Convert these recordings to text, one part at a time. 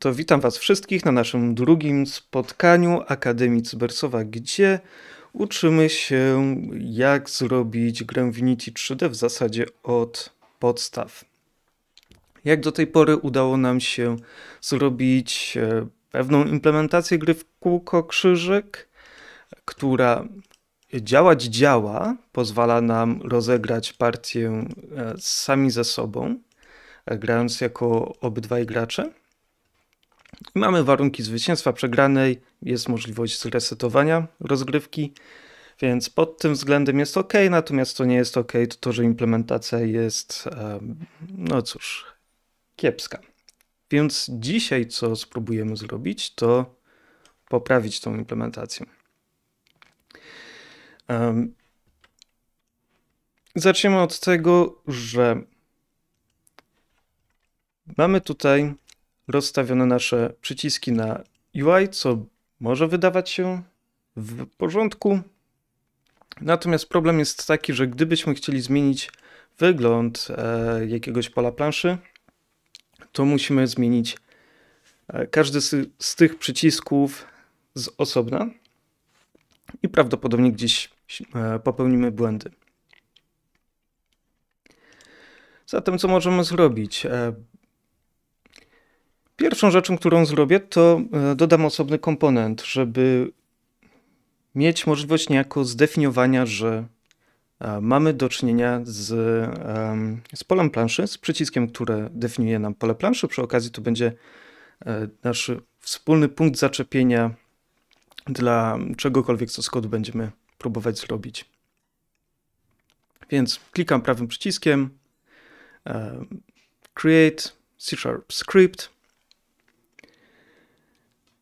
to witam Was wszystkich na naszym drugim spotkaniu Akademii Cybersowa, gdzie uczymy się, jak zrobić grę w Unity 3D w zasadzie od podstaw. Jak do tej pory udało nam się zrobić e, pewną implementację gry w kółko krzyżyk, która działać działa, pozwala nam rozegrać partię e, sami ze sobą, e, grając jako obydwaj gracze. Mamy warunki zwycięstwa przegranej, jest możliwość zresetowania rozgrywki, więc pod tym względem jest ok, natomiast to nie jest ok, to to, że implementacja jest, no cóż, kiepska. Więc dzisiaj co spróbujemy zrobić, to poprawić tą implementację. Zaczniemy od tego, że mamy tutaj rozstawione nasze przyciski na UI, co może wydawać się w porządku. Natomiast problem jest taki, że gdybyśmy chcieli zmienić wygląd e, jakiegoś pola planszy, to musimy zmienić e, każdy z, tych przycisków z osobna i prawdopodobnie gdzieś e, popełnimy błędy. Zatem co możemy zrobić? E, pierwszą rzeczą, którą zrobię, to dodam osobny komponent, żeby mieć możliwość niejako zdefiniowania, że mamy do czynienia z, z polem planszy, z przyciskiem, który definiuje nam pole planszy. Przy okazji to będzie e, nasz wspólny punkt zaczepienia dla czegokolwiek, co z kodu będziemy próbować zrobić. Więc klikam prawym przyciskiem Create C Sharp Script.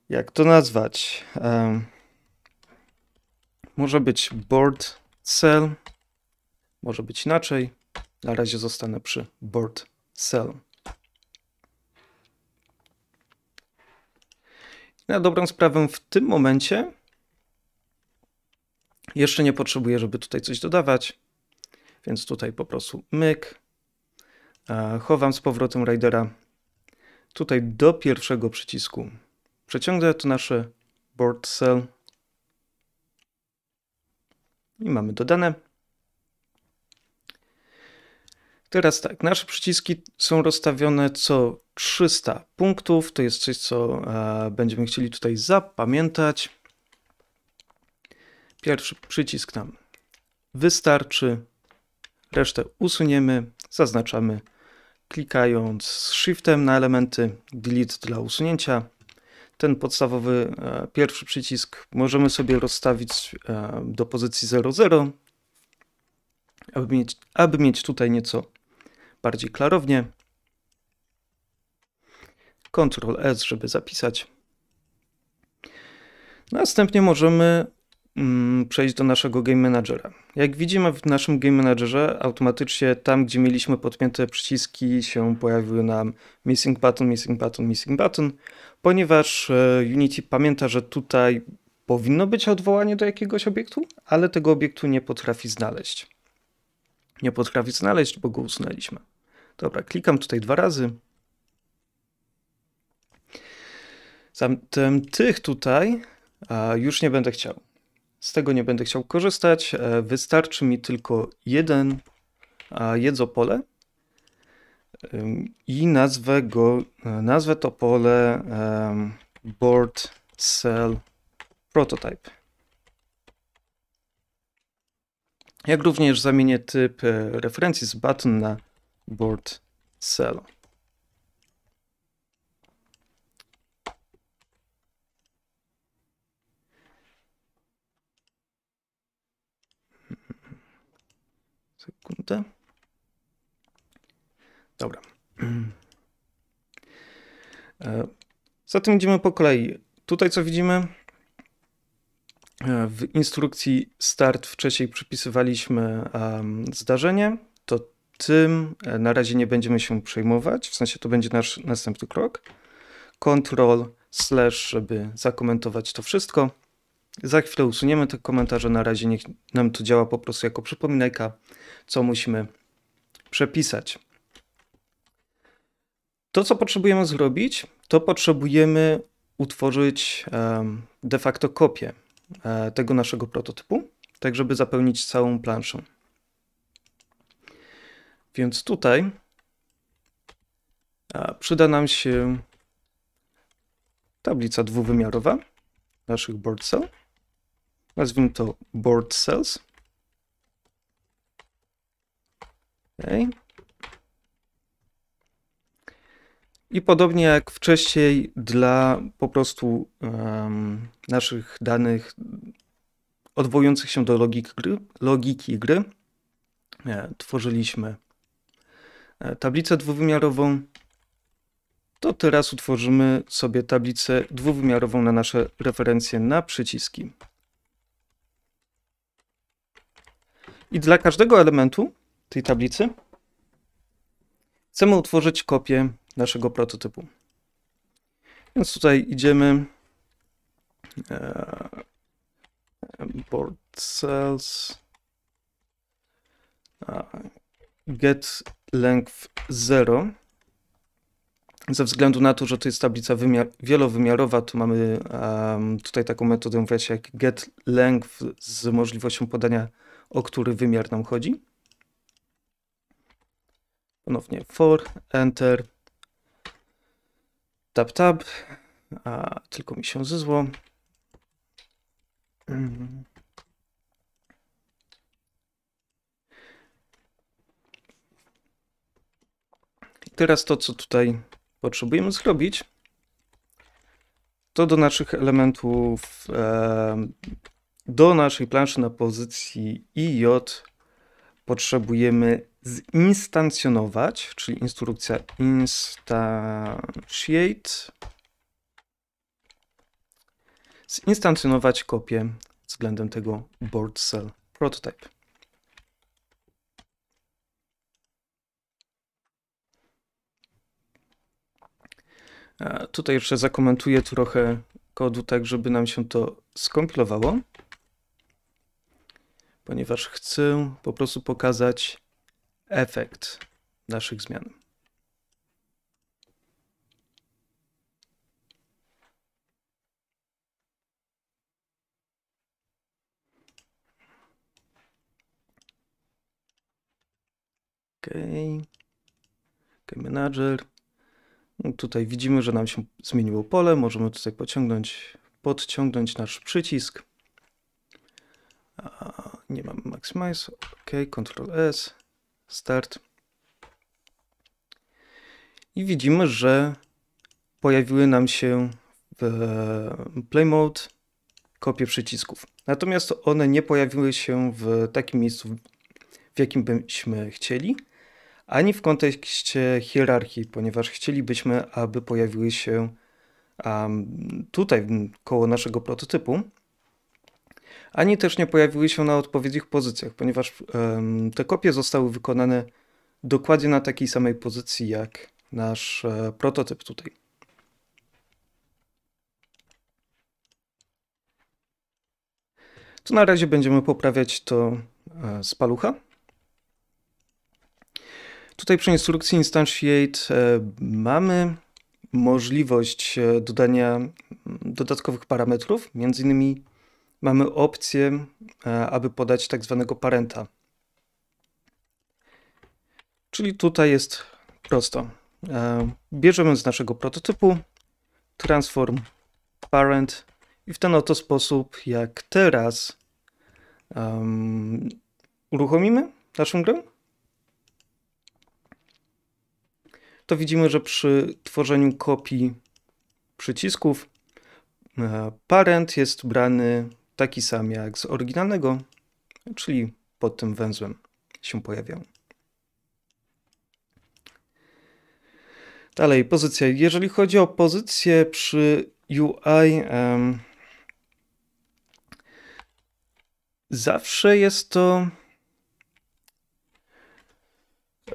Jak to nazwać? Może być board cell może być inaczej. Na razie zostanę przy board cell. Na dobrą sprawę w tym momencie jeszcze nie potrzebuję, żeby tutaj coś dodawać, więc tutaj po prostu myk. Chowam z powrotem Ridera tutaj do pierwszego przycisku. Przeciągnę to nasze board cell i mamy dodane. Teraz tak, nasze przyciski są rozstawione co 300 punktów. To jest coś, co e, będziemy chcieli tutaj zapamiętać. Pierwszy przycisk nam wystarczy. Resztę usuniemy, zaznaczamy klikając Shiftem na elementy Delete dla usunięcia. Ten podstawowy e, pierwszy przycisk możemy sobie rozstawić e, do pozycji 00, aby mieć, aby mieć tutaj nieco bardziej klarownie. Ctrl S, żeby zapisać. Następnie możemy przejść do naszego Game Managera. Jak widzimy w naszym Game Managerze, automatycznie tam, gdzie mieliśmy podpięte przyciski, się pojawiły nam Missing Button, Missing Button, Missing Button, ponieważ e, Unity pamięta, że tutaj powinno być odwołanie do jakiegoś obiektu, ale tego obiektu nie potrafi znaleźć. Nie potrafi znaleźć, bo go usunęliśmy. Dobra, klikam tutaj dwa razy. Zatem tych tutaj już nie będę chciał. Z tego nie będę chciał korzystać. E, wystarczy mi tylko jeden jedzopole i nazwę go, e, nazwę to pole board cell prototype. Jak również zamienię typ e, referencji z button na board cell. Sekundę. Dobra. E, zatem idziemy po kolei. Tutaj co widzimy? E, w instrukcji start wcześniej przypisywaliśmy zdarzenie. To tym e, na razie nie będziemy się przejmować, w sensie to będzie nasz następny krok. Ctrl slash, żeby zakomentować to wszystko. Za chwilę usuniemy te komentarze, na razie niech nam to działa po prostu jako przypominajka, co musimy przepisać. To, co potrzebujemy zrobić, to potrzebujemy utworzyć de facto kopię e, tego naszego prototypu, tak żeby zapełnić całą planszę. Więc tutaj przyda nam się tablica dwuwymiarowa naszych board cell. Nazwijmy to board cells. Okay. I podobnie jak wcześniej, dla po prostu um, naszych danych odwołujących się do logiki gry, logiki gry e, tworzyliśmy e, tablicę dwuwymiarową, to teraz utworzymy sobie tablicę dwuwymiarową na nasze referencje na przyciski. I dla każdego elementu tej tablicy chcemy utworzyć kopię naszego prototypu. Więc tutaj idziemy e, board cells get length 0 ze względu na to, że to jest tablica wielowymiarowa, to mamy um, tutaj taką metodę jak get length z możliwością podania, o który wymiar nam chodzi. Ponownie for, enter, tab, tab, a tylko mi się zezło. Teraz to, co tutaj potrzebujemy zrobić, to do naszych elementów, do naszej planszy na pozycji IJ potrzebujemy zinstancjonować, czyli instrukcja instantiate, zinstancjonować kopię względem tego board cell prototype. Tutaj jeszcze zakomentuję trochę kodu, tak żeby nam się to skompilowało, ponieważ chcę po prostu pokazać efekt naszych zmian. OK. OK, manager. No tutaj widzimy, że nam się zmieniło pole. Możemy tutaj pociągnąć, podciągnąć nasz przycisk. Nie mamy maximize. OK, Ctrl S, Start. I widzimy, że pojawiły nam się w Play Mode kopie przycisków. Natomiast one nie pojawiły się w takim miejscu, w jakim byśmy chcieli ani w kontekście hierarchii, ponieważ chcielibyśmy, aby pojawiły się um, tutaj koło naszego prototypu, ani też nie pojawiły się na odpowiednich pozycjach, ponieważ te kopie zostały wykonane dokładnie na takiej samej pozycji jak nasz e, prototyp tutaj. To na razie będziemy poprawiać to e, z palucha. Tutaj przy instrukcji Instantiate e, mamy możliwość dodania mm, dodatkowych parametrów. Między innymi mamy opcję, e, aby podać tak zwanego parenta. Czyli tutaj jest prosto. Bierzemy z naszego prototypu transform parent i w ten oto sposób, jak teraz um, uruchomimy naszą grę, to widzimy, że przy tworzeniu kopii przycisków e, parent jest brany taki sam jak z oryginalnego, czyli pod tym węzłem się pojawiał. Dalej, pozycja. Jeżeli chodzi o pozycję przy UI, um, zawsze jest to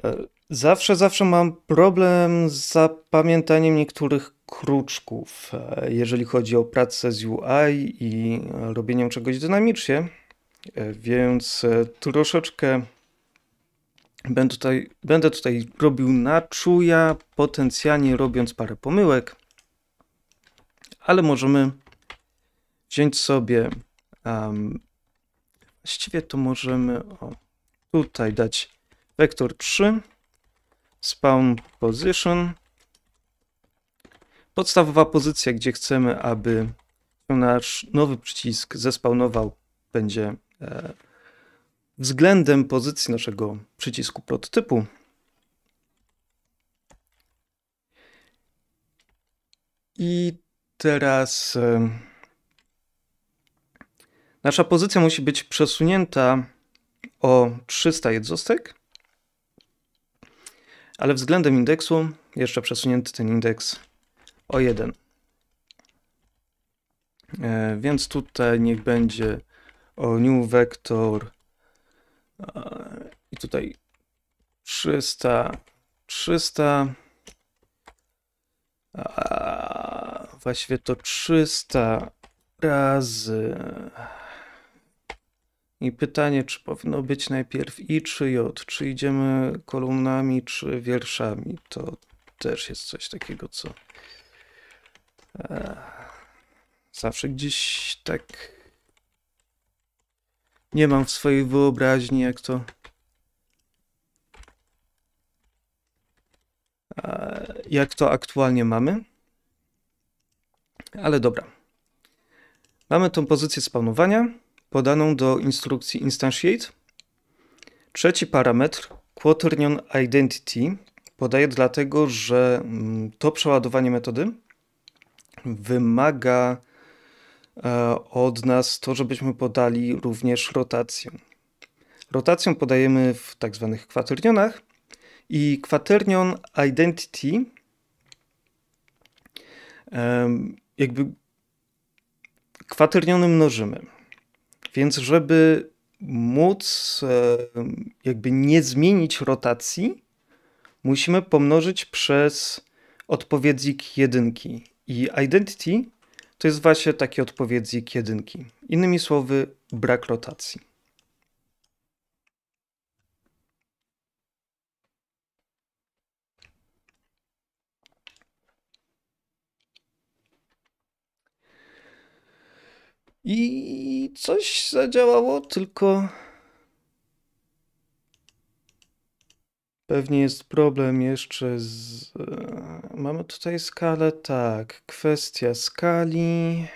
e, Zawsze, zawsze mam problem z zapamiętaniem niektórych kruczków, e, jeżeli chodzi o pracę z UI i robieniem czegoś dynamicznie, e, więc e, troszeczkę Będę tutaj, będę tutaj robił na czuja, potencjalnie robiąc parę pomyłek, ale możemy wziąć sobie, um, właściwie to możemy o, tutaj dać wektor 3, spawn position, podstawowa pozycja, gdzie chcemy, aby nasz nowy przycisk zespawnował, będzie e, względem pozycji naszego przycisku prototypu. I teraz e, nasza pozycja musi być przesunięta o 300 jednostek, ale względem indeksu jeszcze przesunięty ten indeks o 1. E, więc tutaj niech będzie o new vector i tutaj 300, 300, a właściwie to 300 razy. I pytanie, czy powinno być najpierw i czy j, czy idziemy kolumnami, czy wierszami. To też jest coś takiego, co zawsze gdzieś tak nie mam w swojej wyobraźni, jak to. Jak to aktualnie mamy. Ale dobra. Mamy tą pozycję spawnowania podaną do instrukcji instantiate. Trzeci parametr, quaternion identity, podaję dlatego, że mm, to przeładowanie metody wymaga E, od nas to, żebyśmy podali również rotację. Rotację podajemy w tak zwanych kwaternionach i quaternion identity jakby kwaterniony mnożymy. Więc żeby móc jakby nie zmienić rotacji, musimy pomnożyć przez odpowiednik jedynki. I identity to jest właśnie taki odpowiednik jedynki. Innymi słowy, brak rotacji. I coś zadziałało, tylko Pewnie jest problem jeszcze z. E, mamy tutaj skalę, tak. Kwestia skali.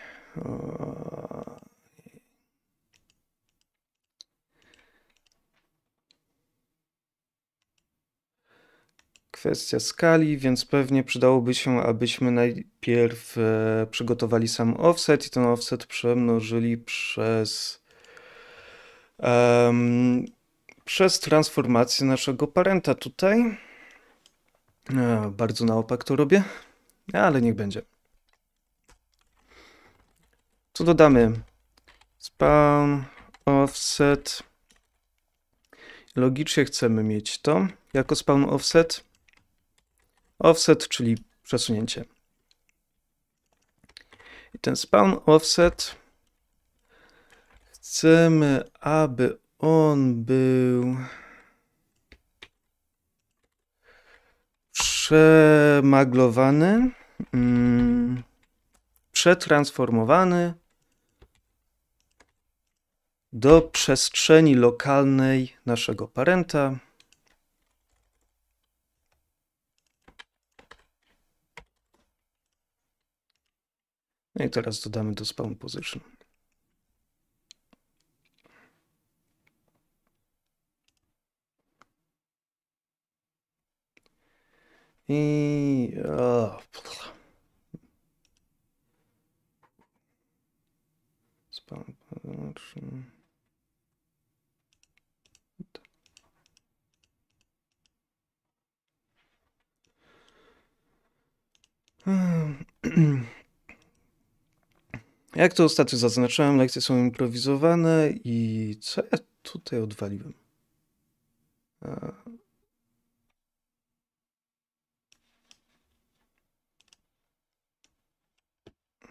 Kwestia skali, więc pewnie przydałoby się, abyśmy najpierw e, przygotowali sam offset i ten offset przemnożyli przez. Um, przez transformację naszego parenta tutaj. E, bardzo na opak to robię, ale niech będzie. Co dodamy? Spawn, offset. Logicznie chcemy mieć to jako spawn offset. Offset, czyli przesunięcie. I ten spawn offset chcemy, aby on był przemaglowany, mm, przetransformowany do przestrzeni lokalnej naszego parenta. No i teraz dodamy do spawn position. I... O, Spam, Jak to ostatnio zaznaczyłem, lekcje są improwizowane i co ja tutaj odwaliłem?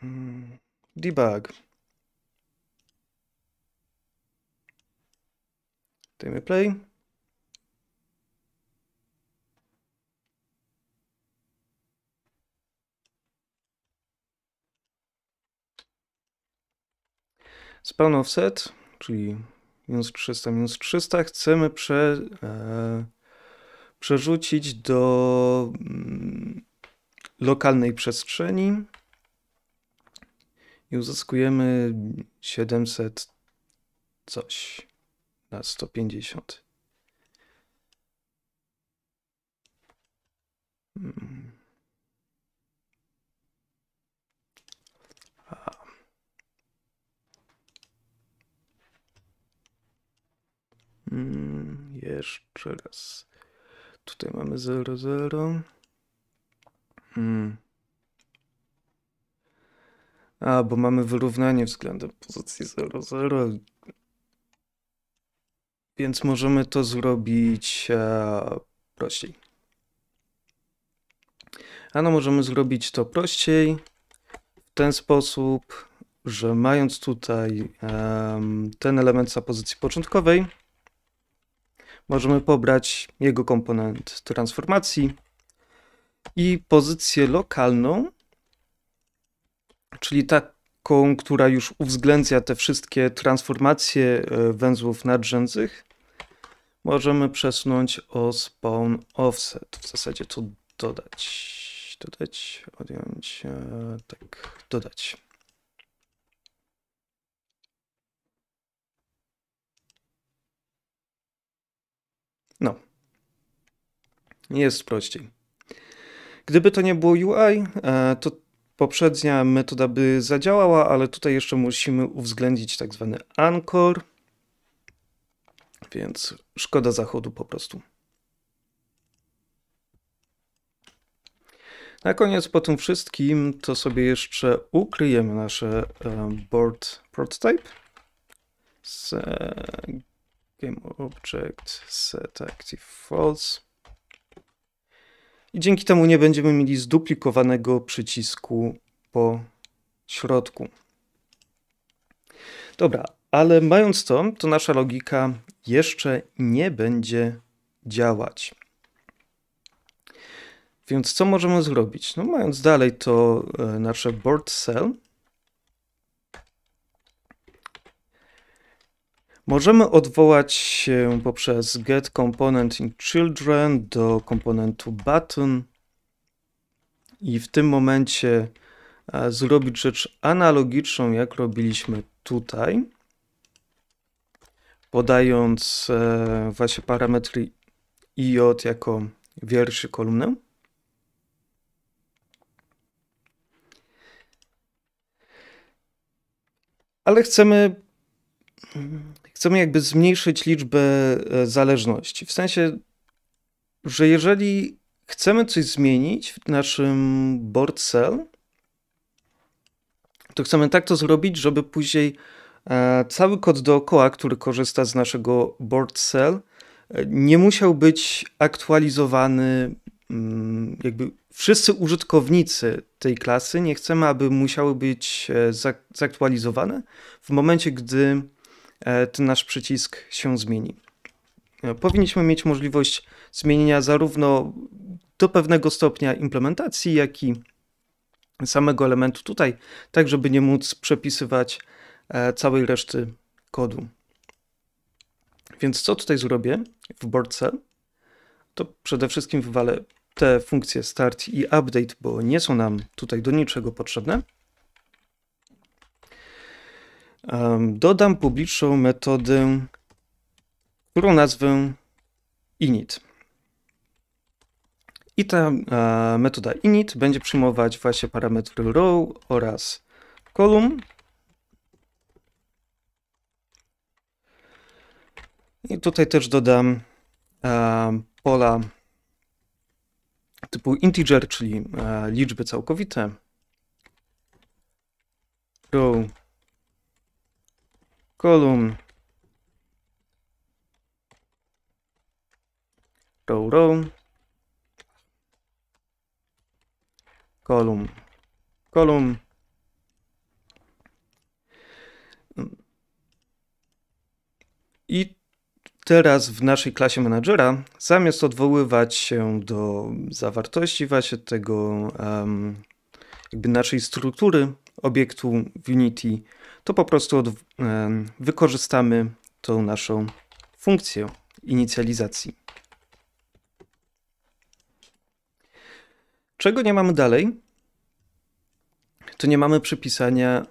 Mm, debug. Dajmy play. Spawn offset, czyli minus 300, minus 300 chcemy prze, e, przerzucić do mm, lokalnej przestrzeni i uzyskujemy 700 coś na 150. Hmm. Hmm, jeszcze raz. Tutaj mamy 0, 0. Hmm. A, bo mamy wyrównanie względem pozycji 0, 0. Więc możemy to zrobić e, prościej. Ano możemy zrobić to prościej w ten sposób, że mając tutaj um, ten element za pozycji początkowej, możemy pobrać jego komponent transformacji i pozycję lokalną, czyli taką, która już uwzględnia te wszystkie transformacje e, węzłów nadrzędnych, możemy przesunąć o spawn offset. W zasadzie to dodać. Dodać, odjąć, e, tak, dodać. No. Jest prościej. Gdyby to nie było UI, e, to poprzednia metoda by zadziałała, ale tutaj jeszcze musimy uwzględnić tak zwany anchor, więc szkoda zachodu po prostu. Na koniec po tym wszystkim to sobie jeszcze ukryjemy nasze e, board prototype z game object set active false i dzięki temu nie będziemy mieli zduplikowanego przycisku po środku. Dobra, ale mając to, to nasza logika jeszcze nie będzie działać. Więc co możemy zrobić? No mając dalej to e, nasze board cell, możemy odwołać się poprzez get component in children do komponentu button i w tym momencie e, zrobić rzecz analogiczną, jak robiliśmy tutaj, podając e, właśnie parametry i jako wierszy kolumnę. ale chcemy, chcemy jakby zmniejszyć liczbę e, zależności. W sensie, że jeżeli chcemy coś zmienić w naszym board cell, to chcemy tak to zrobić, żeby później e, cały kod dookoła, który korzysta z naszego board cell, e, nie musiał być aktualizowany mm, jakby wszyscy użytkownicy tej klasy nie chcemy, aby musiały być zaktualizowane w momencie, gdy ten nasz przycisk się zmieni. E, powinniśmy mieć możliwość zmienienia zarówno do pewnego stopnia implementacji, jak i samego elementu tutaj, tak żeby nie móc przepisywać całej reszty kodu. Więc co tutaj zrobię w board cell? To przede wszystkim wywalę te funkcje start i update, bo nie są nam tutaj do niczego potrzebne. Dodam publiczną metodę, którą nazwę init. I ta metoda init będzie przyjmować właśnie parametry row oraz column. I tutaj też dodam pola typu integer, czyli e, liczby całkowite. Row, column, row, row, column, column. I Teraz w naszej klasie menadżera, zamiast odwoływać się do zawartości właśnie tego, um, jakby naszej struktury obiektu w Unity, to po prostu od, wykorzystamy tą naszą funkcję inicjalizacji. Czego nie mamy dalej? To nie mamy przypisania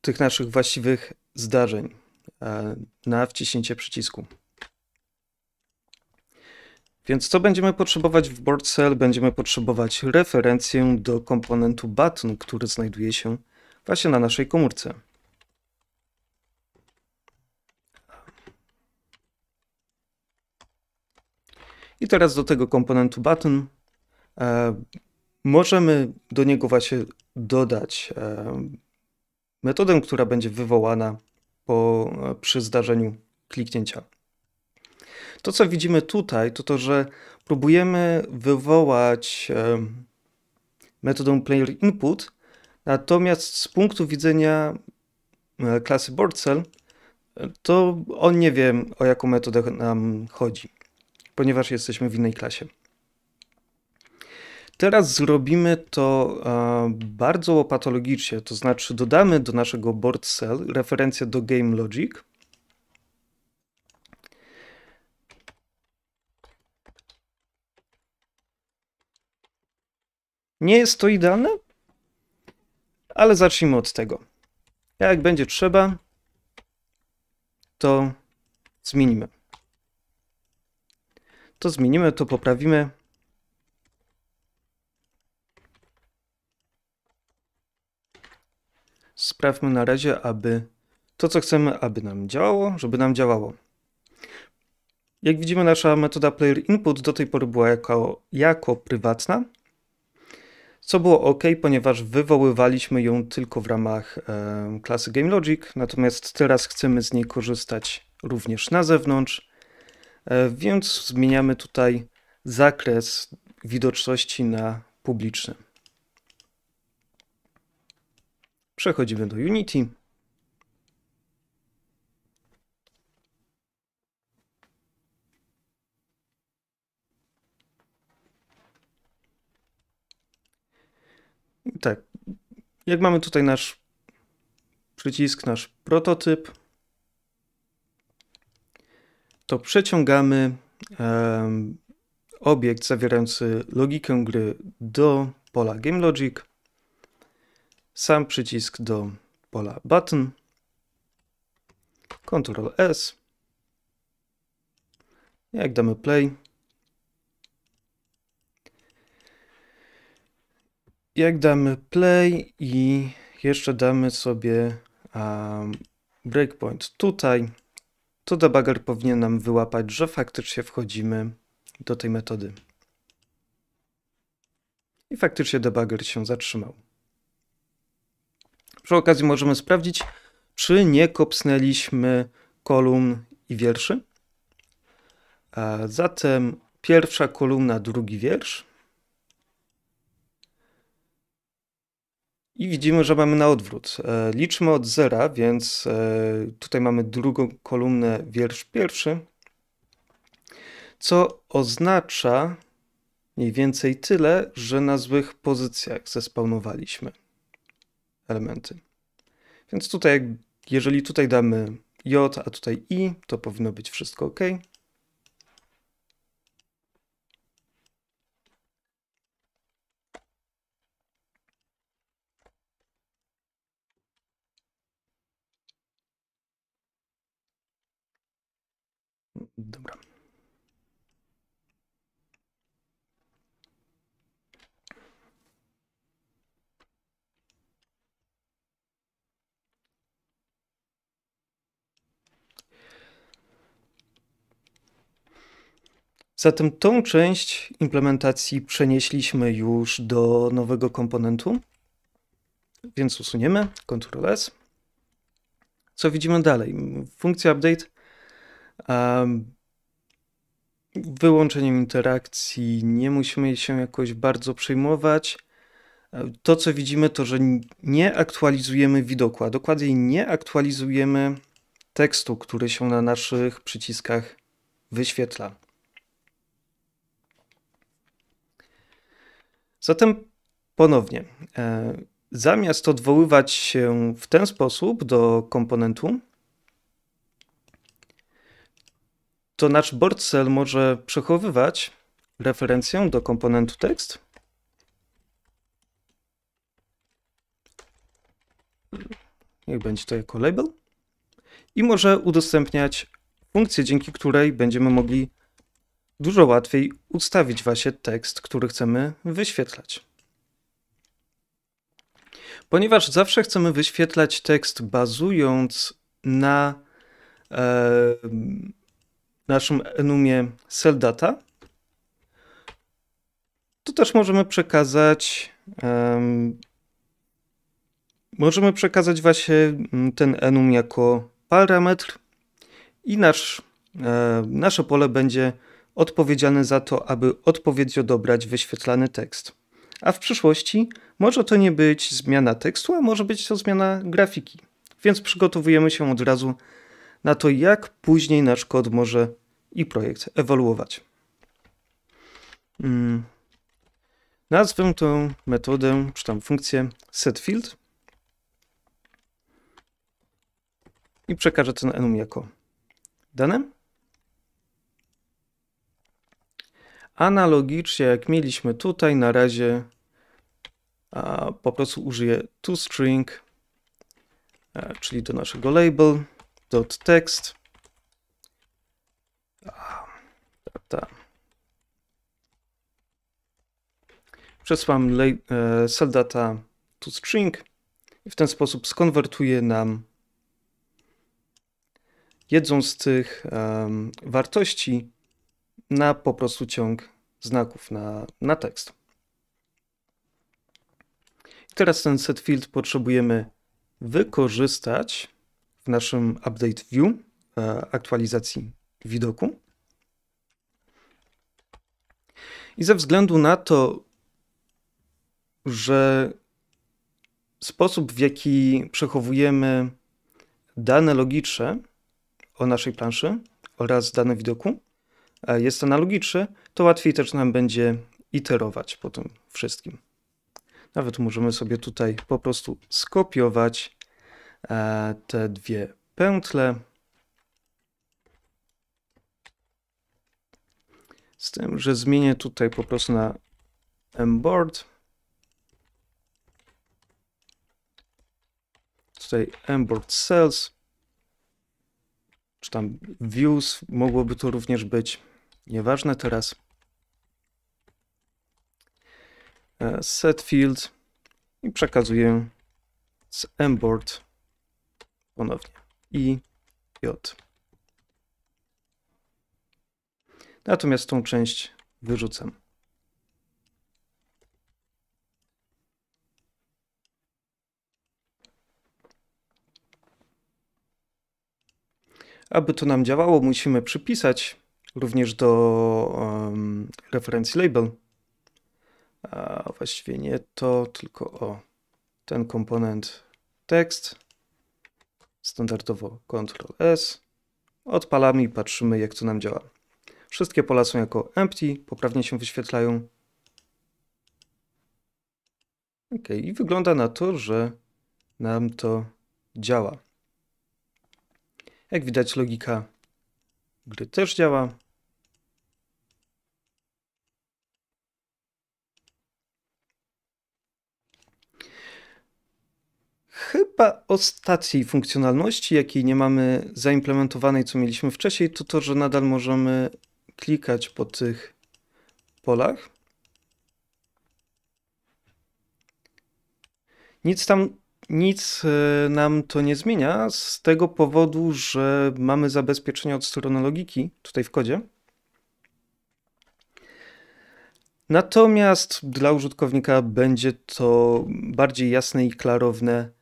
tych naszych właściwych zdarzeń um, na wciśnięcie przycisku. Więc co będziemy potrzebować w board cell? Będziemy potrzebować referencję do komponentu button, który znajduje się właśnie na naszej komórce. I teraz do tego komponentu button e, możemy do niego właśnie dodać e, metodę, która będzie wywołana po, e, przy zdarzeniu kliknięcia. To, co widzimy tutaj, to to, że próbujemy wywołać metodą player input, natomiast z punktu widzenia e, klasy boardcell, to on nie wie, o jaką metodę nam chodzi, ponieważ jesteśmy w innej klasie. Teraz zrobimy to e, bardzo łopatologicznie, to znaczy dodamy do naszego board cell referencję do game logic. Nie jest to idealne, ale zacznijmy od tego. Jak będzie trzeba, to zmienimy. To zmienimy, to poprawimy. Sprawmy na razie, aby to, co chcemy, aby nam działało, żeby nam działało. Jak widzimy, nasza metoda player input do tej pory była jako, jako prywatna, co było ok, ponieważ wywoływaliśmy ją tylko w ramach e, klasy GameLogic, natomiast teraz chcemy z niej korzystać również na zewnątrz, e, więc zmieniamy tutaj zakres widoczności na publiczny. Przechodzimy do Unity. Tak, jak mamy tutaj nasz przycisk, nasz prototyp, to przeciągamy um, obiekt zawierający logikę gry do pola GameLogic sam przycisk do pola button, Ctrl S. Jak damy play, jak damy play i jeszcze damy sobie um, breakpoint tutaj, to debugger powinien nam wyłapać, że faktycznie wchodzimy do tej metody. I faktycznie debugger się zatrzymał. Przy okazji możemy sprawdzić, czy nie kopsnęliśmy kolumn i wierszy. A zatem pierwsza kolumna, drugi wiersz. I widzimy, że mamy na odwrót. E, liczmy od zera, więc e, tutaj mamy drugą kolumnę, wiersz pierwszy, co oznacza mniej więcej tyle, że na złych pozycjach zespawnowaliśmy elementy. Więc tutaj, jeżeli tutaj damy J, a tutaj I, to powinno być wszystko ok. Dobra. Zatem tą część implementacji przenieśliśmy już do nowego komponentu, więc usuniemy Ctrl S. Co widzimy dalej? Funkcja update wyłączeniem interakcji nie musimy się jakoś bardzo przejmować. To, co widzimy, to, że nie aktualizujemy widoku, a dokładniej nie aktualizujemy tekstu, który się na naszych przyciskach wyświetla. Zatem ponownie, e, zamiast odwoływać się w ten sposób do komponentu, to nasz board cell może przechowywać referencję do komponentu tekst. Niech będzie to jako label. I może udostępniać funkcję, dzięki której będziemy mogli dużo łatwiej ustawić właśnie tekst, który chcemy wyświetlać. Ponieważ zawsze chcemy wyświetlać tekst bazując na naszym enumie celldata, to też możemy przekazać um, możemy przekazać właśnie mm, ten enum jako parametr i nasz, e, nasze pole będzie odpowiedzialne za to, aby odpowiednio dobrać wyświetlany tekst. A w przyszłości może to nie być zmiana tekstu, a może być to zmiana grafiki. Więc przygotowujemy się od razu na to, jak później nasz kod może i projekt ewoluować. Hmm. Nazwę tę metodę, czy tam funkcję setField i przekażę ten enum jako dane. Analogicznie jak mieliśmy tutaj, na razie a, po prostu użyję toString, a, czyli do naszego label, dot text. Przesłam e, cell to string i w ten sposób skonwertuje nam jedną z tych um, wartości na po prostu ciąg znaków, na, na tekst. I teraz ten set field potrzebujemy wykorzystać naszym update view e, aktualizacji widoku. I ze względu na to, że sposób, w jaki przechowujemy dane logiczne o naszej planszy oraz dane widoku e, jest analogiczny, to łatwiej też nam będzie iterować po tym wszystkim. Nawet możemy sobie tutaj po prostu skopiować te dwie pętle. Z tym, że zmienię tutaj po prostu na mboard. Tutaj mboard cells czy tam views, mogłoby to również być. Nieważne teraz. E, set field i przekazuję z mboard ponownie i j. Natomiast tą część wyrzucam. Aby to nam działało, musimy przypisać również do um, referencji label. A właściwie nie to, tylko o ten komponent tekst. Standardowo Ctrl S. Odpalamy i patrzymy, jak to nam działa. Wszystkie pola są jako empty, poprawnie się wyświetlają. Ok, i wygląda na to, że nam to działa. Jak widać, logika gry też działa. Chyba ostatniej funkcjonalności, jakiej nie mamy zaimplementowanej, co mieliśmy wcześniej, to to, że nadal możemy klikać po tych polach. Nic tam nic e, nam to nie zmienia z tego powodu, że mamy zabezpieczenie od strony logiki tutaj w kodzie. Natomiast dla użytkownika będzie to bardziej jasne i klarowne,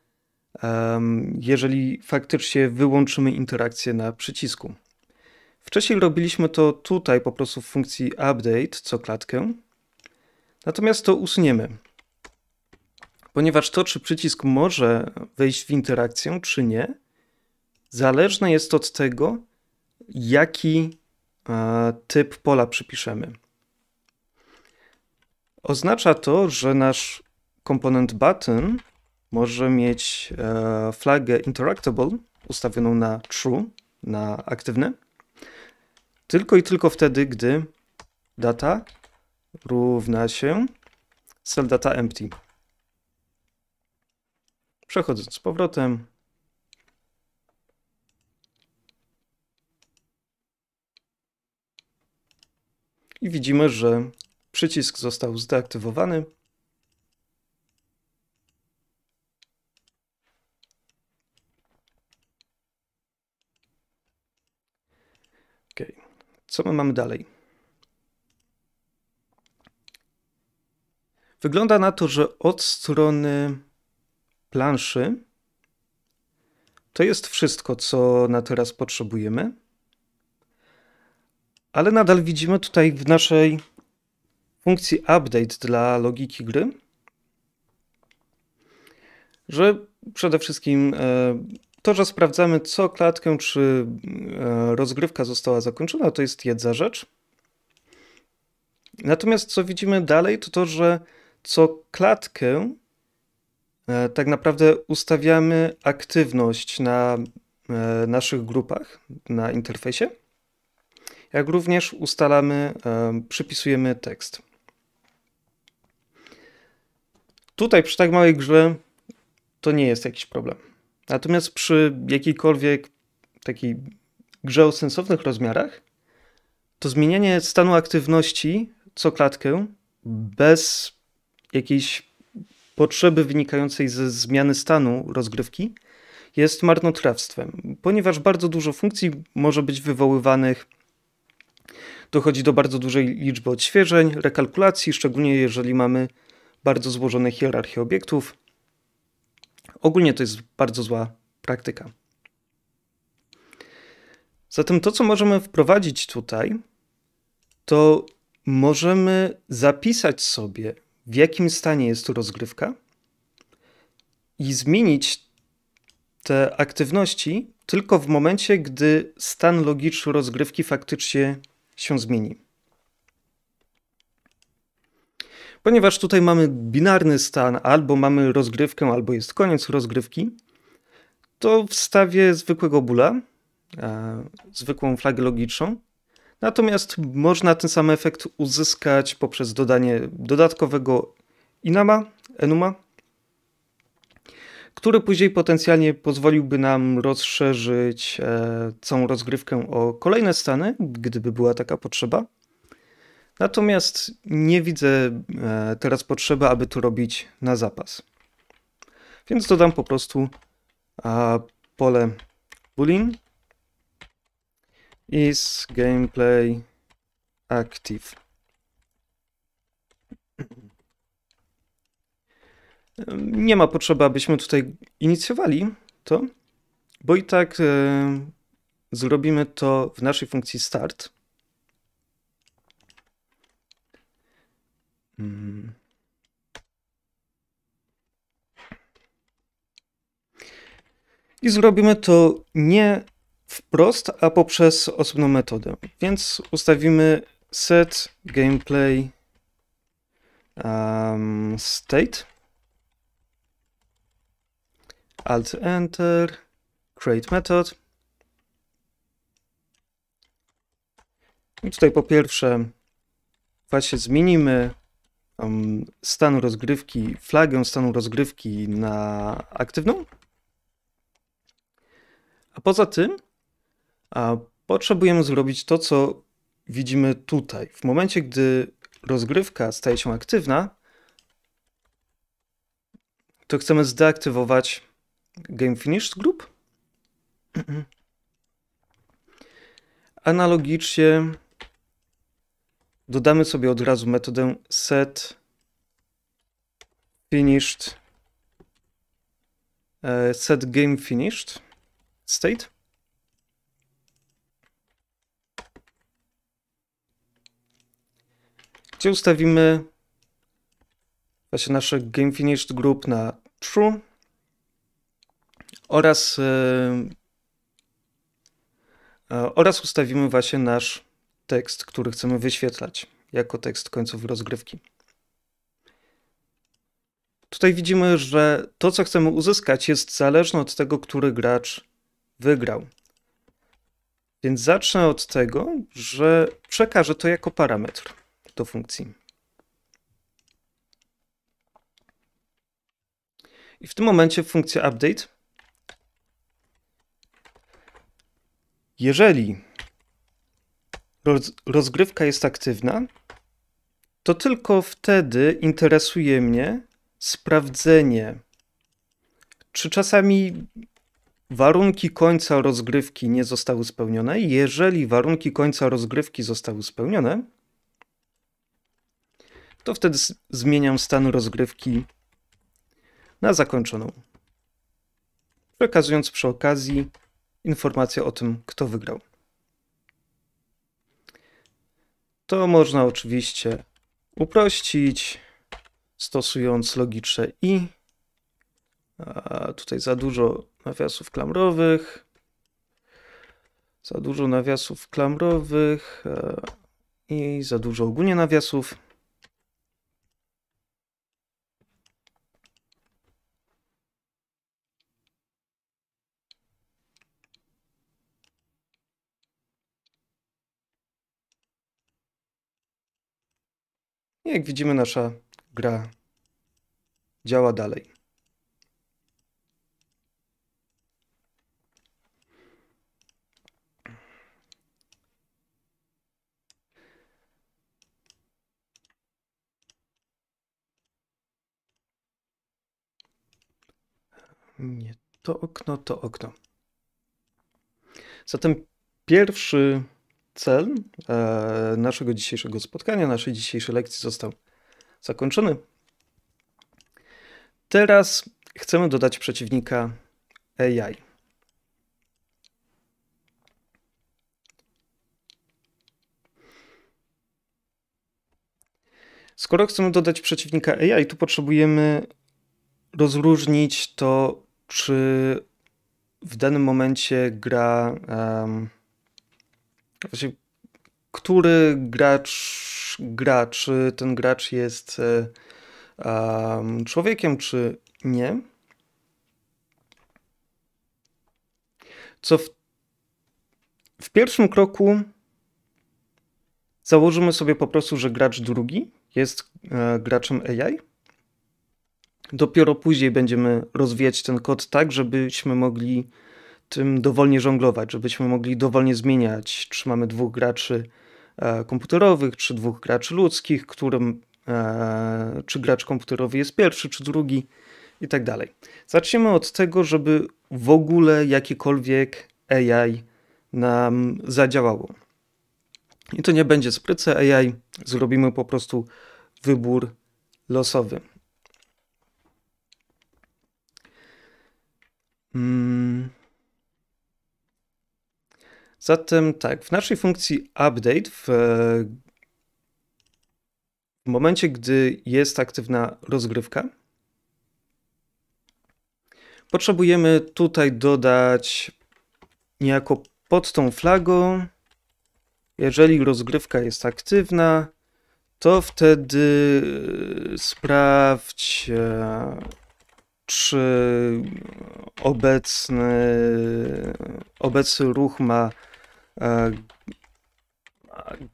jeżeli faktycznie wyłączymy interakcję na przycisku. Wcześniej robiliśmy to tutaj po prostu w funkcji update co klatkę. Natomiast to usuniemy ponieważ to, czy przycisk może wejść w interakcję, czy nie, zależne jest od tego, jaki e, typ pola przypiszemy. Oznacza to, że nasz komponent button może mieć e, flagę interactable ustawioną na true, na aktywne, tylko i tylko wtedy, gdy data równa się cell data empty. Przechodząc z powrotem. I widzimy, że przycisk został zdeaktywowany. Ok, co my mamy dalej? Wygląda na to, że od strony planszy to jest wszystko, co na teraz potrzebujemy. Ale nadal widzimy tutaj w naszej funkcji update dla logiki gry, że przede wszystkim e, to, że sprawdzamy co klatkę, czy e, rozgrywka została zakończona, to jest jedna rzecz. Natomiast co widzimy dalej, to to, że co klatkę e, tak naprawdę ustawiamy aktywność na naszych grupach na interfejsie, jak również ustalamy, przypisujemy tekst. Tutaj przy tak małej grze to nie jest jakiś problem. Natomiast przy jakiejkolwiek takiej grze o sensownych rozmiarach, to zmienianie stanu aktywności co klatkę bez jakiejś potrzeby wynikającej ze zmiany stanu rozgrywki jest marnotrawstwem, ponieważ bardzo dużo funkcji może być wywoływanych. Dochodzi do bardzo dużej liczby odświeżeń, rekalkulacji, szczególnie jeżeli mamy bardzo złożone hierarchie obiektów. Ogólnie to jest bardzo zła praktyka. Zatem to, co możemy wprowadzić tutaj, to możemy zapisać sobie, w jakim stanie jest tu rozgrywka i zmienić te aktywności tylko w momencie, gdy stan logiczny rozgrywki faktycznie się zmieni. Ponieważ tutaj mamy binarny stan, albo mamy rozgrywkę, albo jest koniec rozgrywki, to wstawię zwykłego bula, e, zwykłą flagę logiczną. Natomiast można ten sam efekt uzyskać poprzez dodanie dodatkowego inama, enuma, który później potencjalnie pozwoliłby nam rozszerzyć e, całą rozgrywkę o kolejne stany, gdyby była taka potrzeba. Natomiast nie widzę e, teraz potrzeby, aby to robić na zapas. Więc dodam po prostu pole boolean is gameplay active. Nie ma potrzeby, abyśmy tutaj inicjowali to, bo i tak e, zrobimy to w naszej funkcji start. I zrobimy to nie wprost, a poprzez osobną metodę. Więc ustawimy set gameplay um, state alt enter create method i tutaj po pierwsze właśnie zmienimy stanu rozgrywki, flagę stanu rozgrywki na aktywną. A poza tym a potrzebujemy zrobić to, co widzimy tutaj. W momencie, gdy rozgrywka staje się aktywna, to chcemy zdeaktywować Game Finished Group. Analogicznie dodamy sobie od razu metodę set finished e, set game finished state. Gdzie ustawimy właśnie nasze game finished group na true oraz e, e, oraz ustawimy właśnie nasz tekst, który chcemy wyświetlać jako tekst końcowy rozgrywki. Tutaj widzimy, że to, co chcemy uzyskać, jest zależne od tego, który gracz wygrał. Więc zacznę od tego, że przekażę to jako parametr do funkcji. I w tym momencie funkcja update, jeżeli rozgrywka jest aktywna, to tylko wtedy interesuje mnie sprawdzenie, czy czasami warunki końca rozgrywki nie zostały spełnione. Jeżeli warunki końca rozgrywki zostały spełnione, to wtedy zmieniam stan rozgrywki na zakończoną. Przekazując przy okazji informację o tym, kto wygrał. To można oczywiście uprościć, stosując logiczne i. A tutaj za dużo nawiasów klamrowych. Za dużo nawiasów klamrowych e, i za dużo ogólnie nawiasów. Jak widzimy, nasza gra działa dalej. Nie, to okno, to okno. Zatem pierwszy cel e, naszego dzisiejszego spotkania, naszej dzisiejszej lekcji został zakończony. Teraz chcemy dodać przeciwnika AI. Skoro chcemy dodać przeciwnika AI, to potrzebujemy rozróżnić to, czy w danym momencie gra um, Właśnie, który gracz gra, czy ten gracz jest um, człowiekiem, czy nie. Co w, w pierwszym kroku założymy sobie po prostu, że gracz drugi jest e, graczem AI. Dopiero później będziemy rozwijać ten kod tak, żebyśmy mogli tym dowolnie żonglować, żebyśmy mogli dowolnie zmieniać, czy mamy dwóch graczy e, komputerowych, czy dwóch graczy ludzkich, którym, e, czy gracz komputerowy jest pierwszy, czy drugi i tak dalej. Zacznijmy od tego, żeby w ogóle jakiekolwiek AI nam zadziałało. I to nie będzie spryce AI, zrobimy po prostu wybór losowy. Hmm. Zatem tak, w naszej funkcji update, w, w momencie, gdy jest aktywna rozgrywka, potrzebujemy tutaj dodać niejako pod tą flagą, jeżeli rozgrywka jest aktywna, to wtedy sprawdź, e, czy obecny, obecny ruch ma E,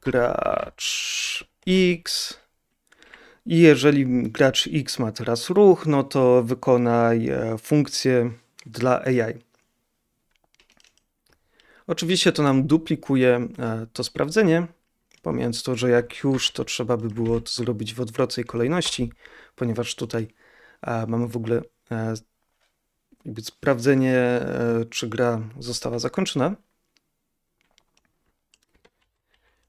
gracz X. I jeżeli gracz X ma teraz ruch, no to wykonaj e, funkcję dla AI. Oczywiście to nam duplikuje e, to sprawdzenie, pomijając to, że jak już to trzeba by było to zrobić w odwrotnej kolejności, ponieważ tutaj mamy w ogóle sprawdzenie, czy gra została zakończona.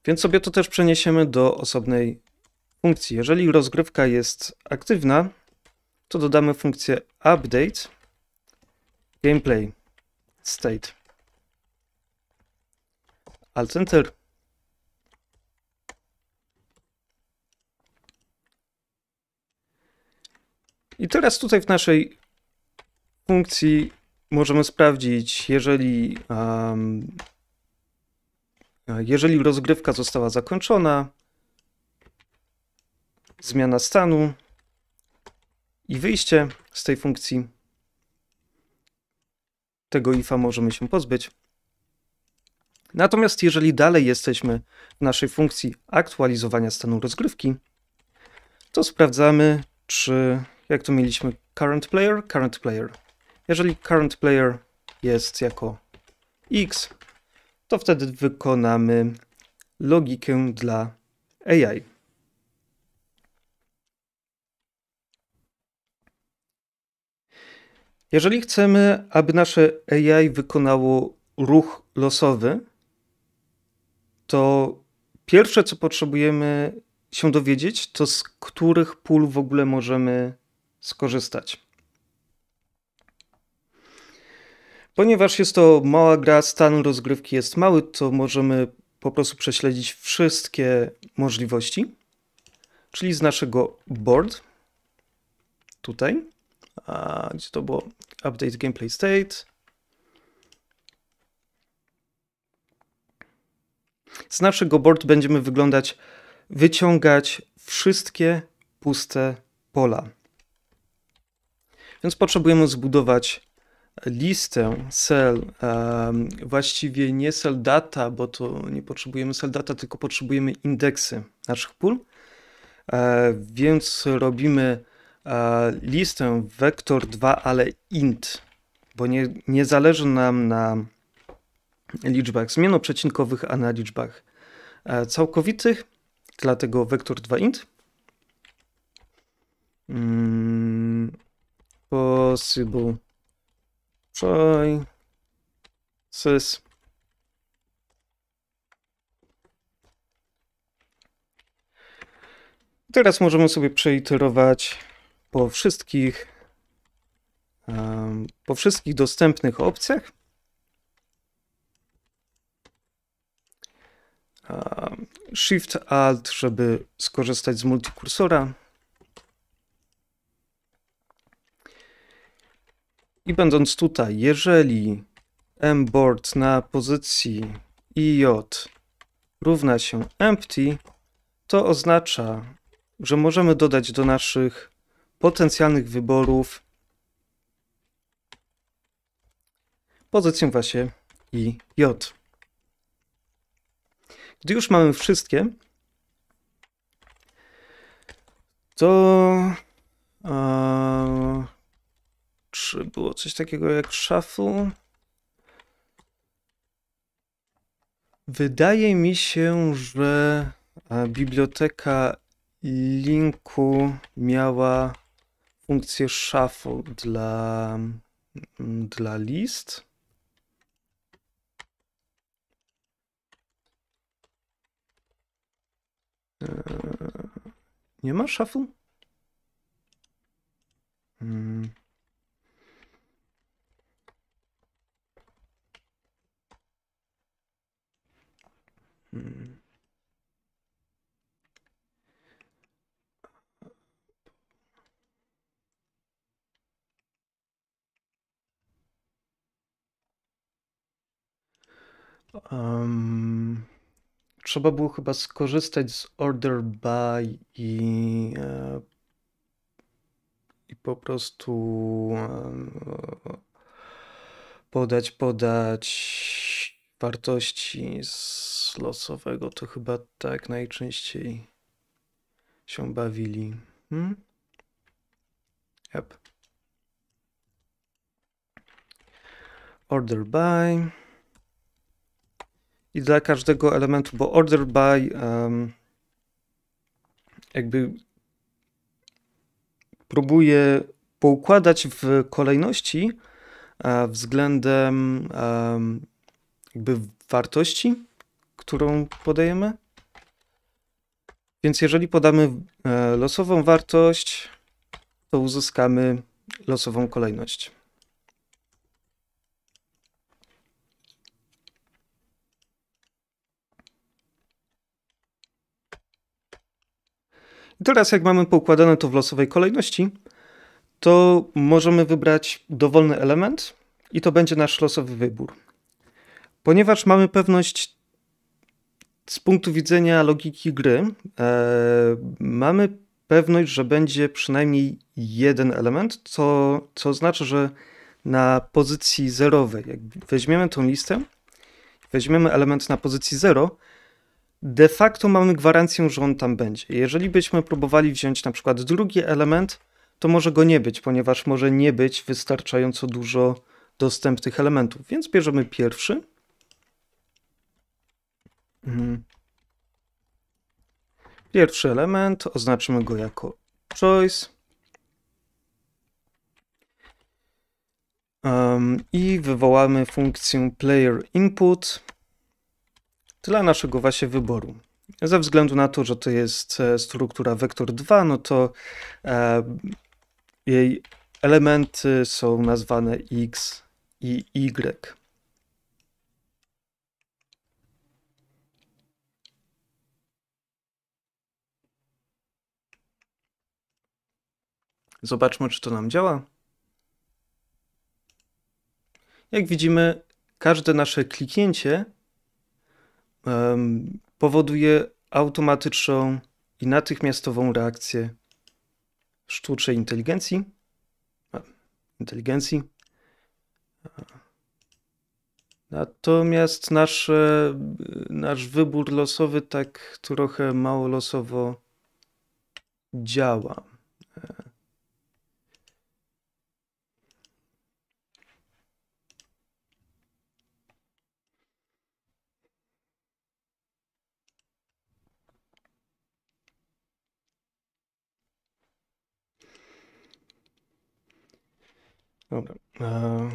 Więc sobie to też przeniesiemy do osobnej funkcji. Jeżeli rozgrywka jest aktywna, to dodamy funkcję update gameplay state. Alt Enter. I teraz tutaj w naszej funkcji możemy sprawdzić, jeżeli um, jeżeli rozgrywka została zakończona, zmiana stanu i wyjście z tej funkcji. Tego ifa możemy się pozbyć. Natomiast jeżeli dalej jesteśmy w naszej funkcji aktualizowania stanu rozgrywki, to sprawdzamy, czy jak tu mieliśmy current player, current player. Jeżeli current player jest jako x, to wtedy wykonamy logikę dla AI. Jeżeli chcemy, aby nasze AI wykonało ruch losowy, to pierwsze, co potrzebujemy się dowiedzieć, to z których pól w ogóle możemy skorzystać. Ponieważ jest to mała gra, stan rozgrywki jest mały, to możemy po prostu prześledzić wszystkie możliwości, czyli z naszego board, tutaj, a gdzie to było, update gameplay state, z naszego board będziemy wyglądać, wyciągać wszystkie puste pola. Więc potrzebujemy zbudować listę cell, właściwie nie cell data, bo to nie potrzebujemy cell data, tylko potrzebujemy indeksy naszych pól. E, więc robimy e, listę vector 2, ale int, bo nie, nie zależy nam na liczbach zmiennoprzecinkowych, a na liczbach e, całkowitych, dlatego vector 2 int. Mm, possible try sys. Teraz możemy sobie przeiterować po wszystkich po wszystkich dostępnych opcjach. Shift Alt, żeby skorzystać z multikursora. I będąc tutaj, jeżeli mboard na pozycji IJ równa się empty, to oznacza, że możemy dodać do naszych potencjalnych wyborów pozycję właśnie IJ. Gdy już mamy wszystkie, to czy było coś takiego jak shuffle? Wydaje mi się, że biblioteka linku miała funkcję shuffle dla, dla list. Eee, nie ma shuffle? Hmm. Um trzeba było chyba skorzystać z order by i, e, i po prostu e, podać, podać wartości z losowego. To chyba tak najczęściej się bawili. Hmm? Yep. Order by i dla każdego elementu, bo order by um, jakby próbuje poukładać w kolejności uh, względem um, jakby wartości, którą podajemy. Więc jeżeli podamy e, losową wartość, to uzyskamy losową kolejność. I teraz jak mamy poukładane to w losowej kolejności, to możemy wybrać dowolny element i to będzie nasz losowy wybór. Ponieważ mamy pewność z punktu widzenia logiki gry, e, mamy pewność, że będzie przynajmniej jeden element, co, co oznacza, że na pozycji zerowej, jak weźmiemy tą listę, weźmiemy element na pozycji 0, de facto mamy gwarancję, że on tam będzie. Jeżeli byśmy próbowali wziąć na przykład drugi element, to może go nie być, ponieważ może nie być wystarczająco dużo dostępnych elementów. Więc bierzemy pierwszy. Mhm. Pierwszy element, oznaczymy go jako choice. Um, I wywołamy funkcję player input dla naszego właśnie wyboru. Ze względu na to, że to jest e, struktura vektor 2, no to e, jej elementy są nazwane x i y. Zobaczmy, czy to nam działa. Jak widzimy, każde nasze kliknięcie um, powoduje automatyczną i natychmiastową reakcję sztucznej inteligencji. Inteligencji. Natomiast nasze, nasz wybór losowy tak trochę mało losowo działa. Dobra. E,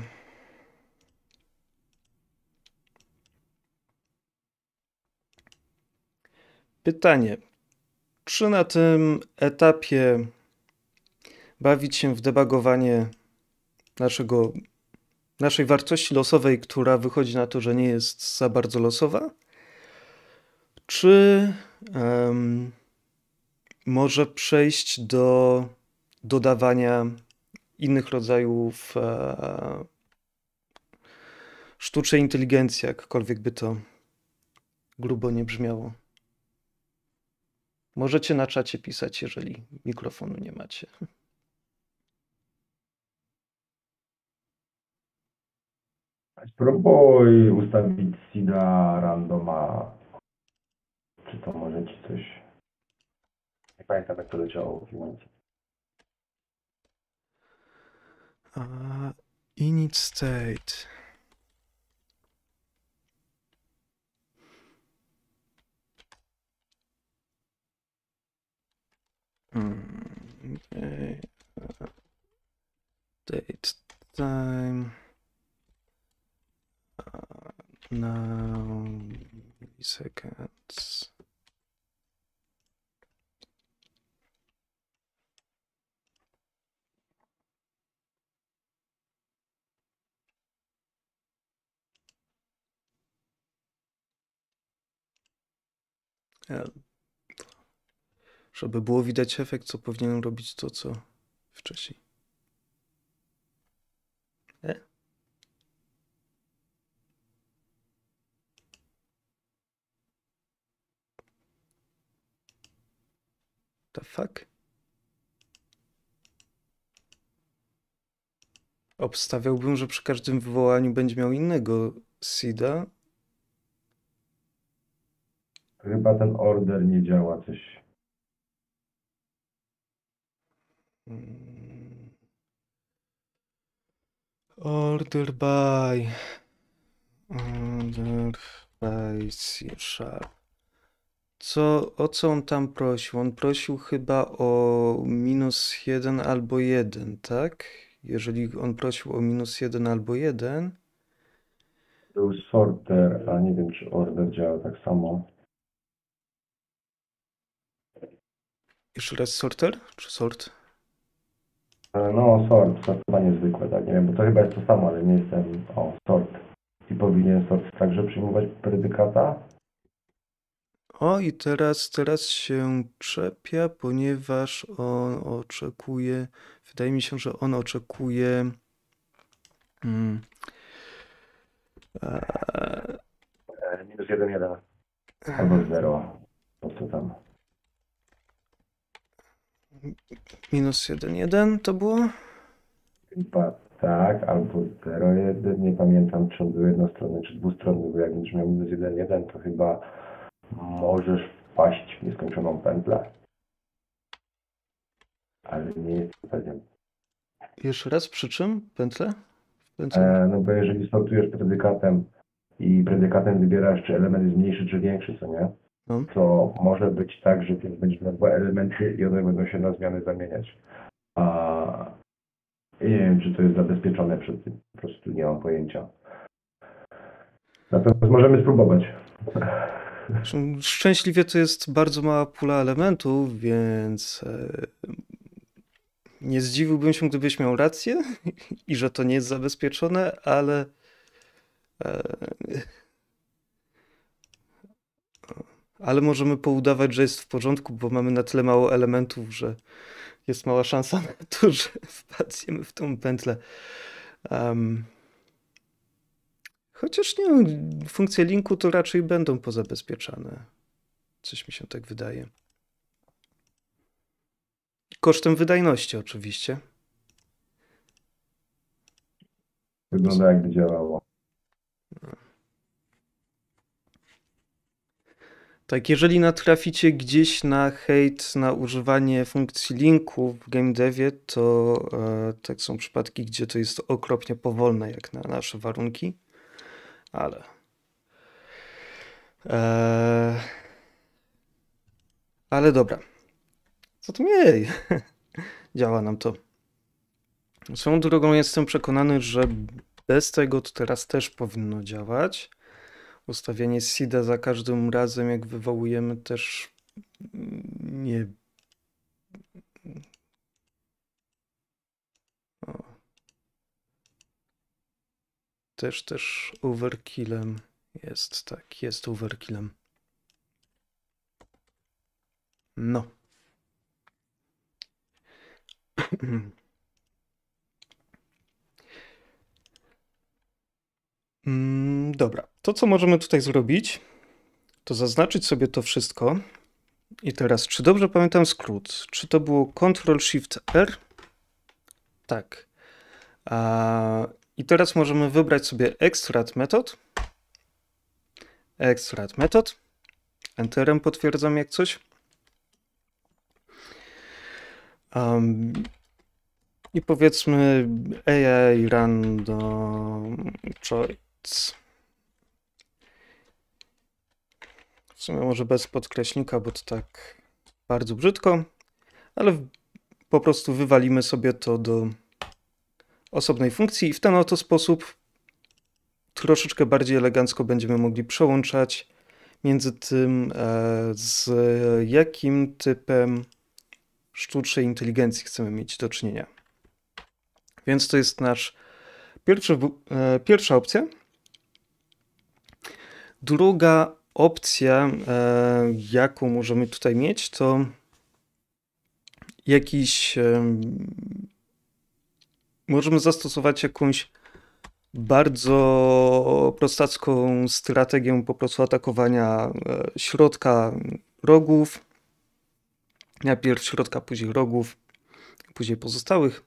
pytanie. Czy na tym etapie bawić się w debugowanie naszego, naszej wartości losowej, która wychodzi na to, że nie jest za bardzo losowa? Czy um, może przejść do dodawania innych rodzajów e, sztucznej inteligencji, jakkolwiek by to grubo nie brzmiało. Możecie na czacie pisać, jeżeli mikrofonu nie macie. Spróbuj ustawić SIDA randoma. Czy to może ci coś... Nie pamiętam jak to leciało w momencie. Uh, init state. Mm, okay. Uh, date time. Uh, now seconds. Żeby było widać efekt, co powinienem robić to, co wcześniej. E? The fuck? Obstawiałbym, że przy każdym wywołaniu będzie miał innego seeda, Chyba ten order nie działa coś. Mm. Order by. Order by C sharp. Co, o co on tam prosił? On prosił chyba o minus jeden albo jeden, tak? Jeżeli on prosił o minus jeden albo jeden. Był sorter, a nie wiem czy order działa tak samo. Jeszcze raz sorter? Czy sort? E, No, sort, sortowanie zwykłe, tak, nie wiem, bo to chyba jest to samo, ale nie jestem, o, sort. I powinien sort także przyjmować predykata? O, i teraz, teraz się czepia, ponieważ on oczekuje, wydaje mi się, że on oczekuje. Hmm, e, E, Minus 1, 1. Albo 0. Po co tam? Minus 1,1 to było? Chyba tak, albo 0,1, nie pamiętam czy on był jednostronny czy dwustronny, bo jak będziesz miał minus 1,1 to chyba możesz wpaść w nieskończoną pętlę. Ale nie jestem pewien. Jeszcze raz, przy czym? Pętlę? Pętlę? E, no bo jeżeli sortujesz predykatem i predykatem wybierasz, czy element jest mniejszy, czy większy, co nie? No. To może być tak, że więc będziesz miał dwa elementy i one będą się na zmiany zamieniać. A nie wiem, czy to jest zabezpieczone przed tym. Po prostu nie mam pojęcia. Natomiast możemy spróbować. Szczęśliwie to jest bardzo mała pula elementów, więc e, nie zdziwiłbym się, gdybyś miał rację i że to nie jest zabezpieczone, ale e, ale możemy poudawać, że jest w porządku, bo mamy na tyle mało elementów, że jest mała szansa na to, że wpadniemy w tą pętlę. Um, chociaż nie, funkcje linku to raczej będą pozabezpieczane. Coś mi się tak wydaje. Kosztem wydajności oczywiście. Wygląda jakby działało. Tak, jeżeli natraficie gdzieś na hejt na używanie funkcji linku w game devie, to e, tak są przypadki, gdzie to jest okropnie powolne jak na nasze warunki, ale e, ale dobra. Zatem jej, działa nam to. Swoją drogą jestem przekonany, że bez tego to teraz też powinno działać ustawianie SIDA za każdym razem, jak wywołujemy, też nie. O. Też, też overkillem jest, tak, jest overkillem. No. Mm, dobra, to co możemy tutaj zrobić, to zaznaczyć sobie to wszystko. I teraz, czy dobrze pamiętam skrót? Czy to było Ctrl Shift R? Tak. I teraz możemy wybrać sobie Extract Method. Extract Method. Enterem potwierdzam jak coś. Um, I powiedzmy AI random choice. Sumie może bez podkreśnika, bo to tak bardzo brzydko, ale po prostu wywalimy sobie to do osobnej funkcji i w ten oto sposób troszeczkę bardziej elegancko będziemy mogli przełączać między tym, e, z jakim typem sztucznej inteligencji chcemy mieć do czynienia. Więc to jest nasz pierwszy, e, pierwsza opcja. Druga opcja, e, jaką możemy tutaj mieć, to jakiś. E, możemy zastosować jakąś bardzo prostacką strategię po prostu atakowania e, środka rogów. Najpierw środka, później rogów, później pozostałych.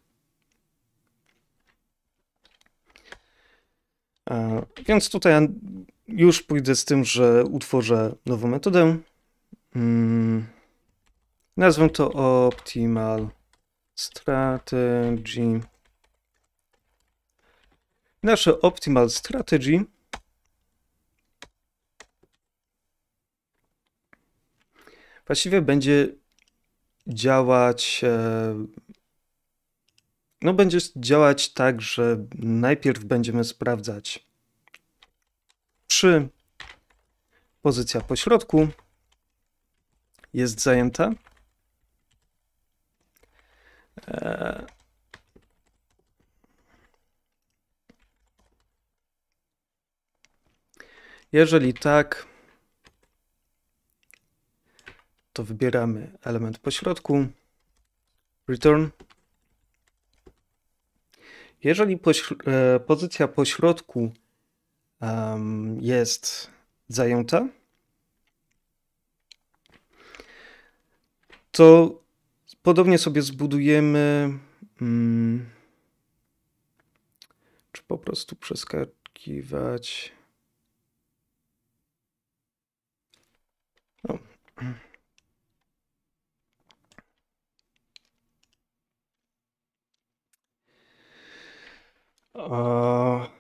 Więc tutaj już pójdę z tym, że utworzę nową metodę. Hmm. Nazwę to Optimal Strategy. Nasze Optimal Strategy właściwie będzie działać e, no będzie działać tak, że najpierw będziemy sprawdzać czy pozycja pośrodku jest zajęta. E, jeżeli tak, to wybieramy element pośrodku, return. Jeżeli pośr e, pozycja pośrodku um, jest zajęta, to podobnie sobie zbudujemy. Hmm, czy po prostu przeskakiwać. O.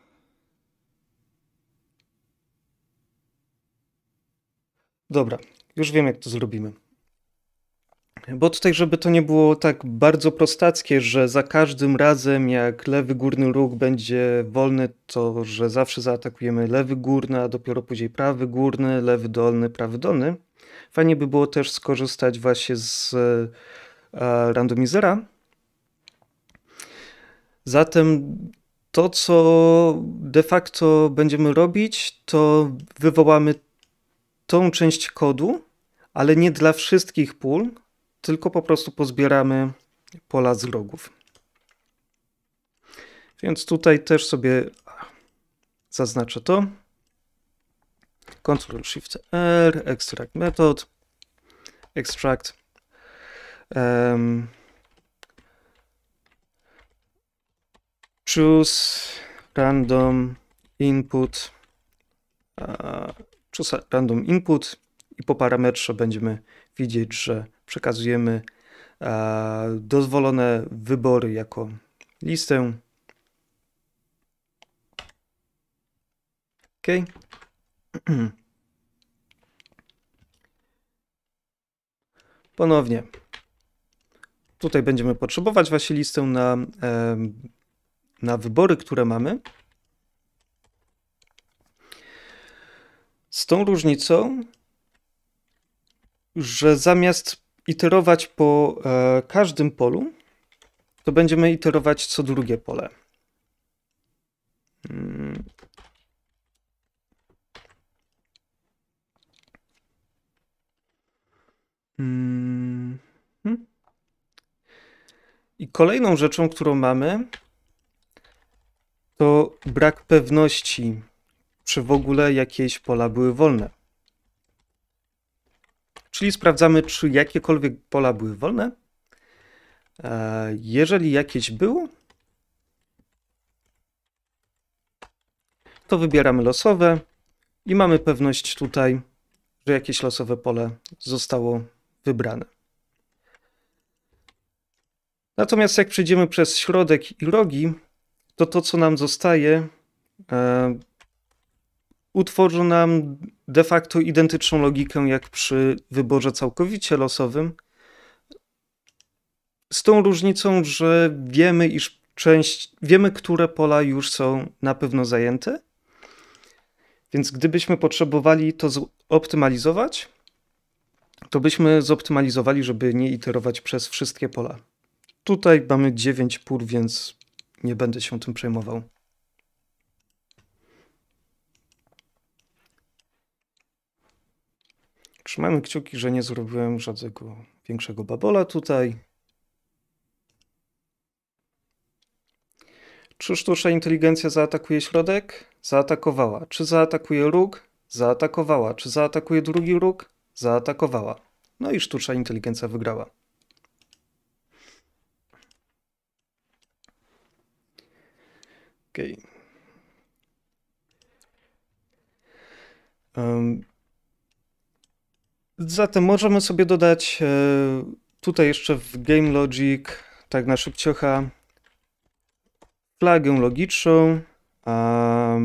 Dobra, już wiem jak to zrobimy. Bo tutaj, żeby to nie było tak bardzo prostackie, że za każdym razem jak lewy górny róg będzie wolny, to że zawsze zaatakujemy lewy górny, a dopiero później prawy górny, lewy dolny, prawy dolny. Fajnie by było też skorzystać właśnie z e, randomizera. Zatem to, co de facto będziemy robić, to wywołamy tą część kodu, ale nie dla wszystkich pól, tylko po prostu pozbieramy pola z rogów. Więc tutaj też sobie zaznaczę to. Ctrl Shift R, extract method, extract. Um, choose random input. Choose random input i po parametrze będziemy widzieć, że przekazujemy e, dozwolone wybory jako listę. OK. Ponownie. Tutaj będziemy potrzebować właśnie listę na, na wybory, które mamy. Z tą różnicą, że zamiast iterować po e, każdym polu, to będziemy iterować co drugie pole. Hmm. Hmm. I kolejną rzeczą, którą mamy, to brak pewności, czy w ogóle jakieś pola były wolne. Czyli sprawdzamy, czy jakiekolwiek pola były wolne. E, jeżeli jakieś było, to wybieramy losowe i mamy pewność tutaj, że jakieś losowe pole zostało wybrane. Natomiast jak przejdziemy przez środek i rogi, to to, co nam zostaje, e, utworzy nam de facto identyczną logikę jak przy wyborze całkowicie losowym. Z tą różnicą, że wiemy, iż część, wiemy, które pola już są na pewno zajęte. Więc gdybyśmy potrzebowali to zoptymalizować, to byśmy zoptymalizowali, żeby nie iterować przez wszystkie pola. Tutaj mamy 9 pór, więc nie będę się tym przejmował. Trzymamy kciuki, że nie zrobiłem żadnego większego babola tutaj. Czy sztuczna inteligencja zaatakuje środek? Zaatakowała. Czy zaatakuje róg? Zaatakowała. Czy zaatakuje drugi róg? Zaatakowała. No i sztuczna inteligencja wygrała. Okej. Okay. Um, Zatem możemy sobie dodać e, tutaj jeszcze w Game Logic, tak na szybciocha, flagę logiczną, a